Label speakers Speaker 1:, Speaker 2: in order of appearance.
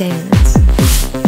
Speaker 1: Dance.